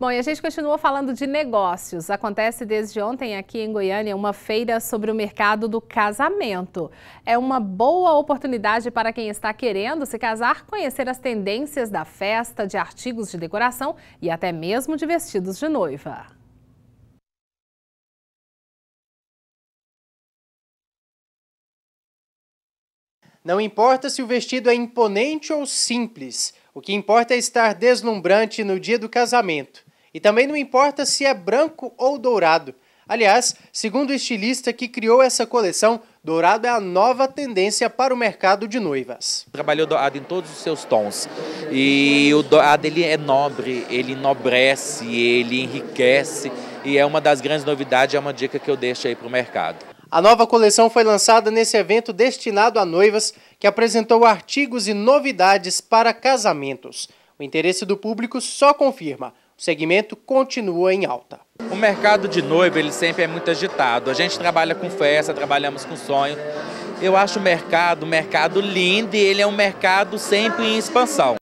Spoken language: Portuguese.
Bom, e a gente continua falando de negócios. Acontece desde ontem aqui em Goiânia uma feira sobre o mercado do casamento. É uma boa oportunidade para quem está querendo se casar conhecer as tendências da festa, de artigos de decoração e até mesmo de vestidos de noiva. Não importa se o vestido é imponente ou simples, o que importa é estar deslumbrante no dia do casamento. E também não importa se é branco ou dourado. Aliás, segundo o estilista que criou essa coleção, dourado é a nova tendência para o mercado de noivas. Trabalhou dourado em todos os seus tons. E o dourado ele é nobre, ele enobrece, ele enriquece. E é uma das grandes novidades, é uma dica que eu deixo aí para o mercado. A nova coleção foi lançada nesse evento destinado a noivas, que apresentou artigos e novidades para casamentos. O interesse do público só confirma o segmento continua em alta. O mercado de noiva ele sempre é muito agitado. A gente trabalha com festa, trabalhamos com sonho. Eu acho o mercado, um mercado lindo e ele é um mercado sempre em expansão.